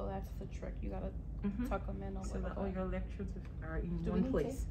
So that's the trick. You gotta Mhm. tuck them in a So that all your electrodes are in one place.